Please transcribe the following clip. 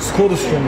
скоростью.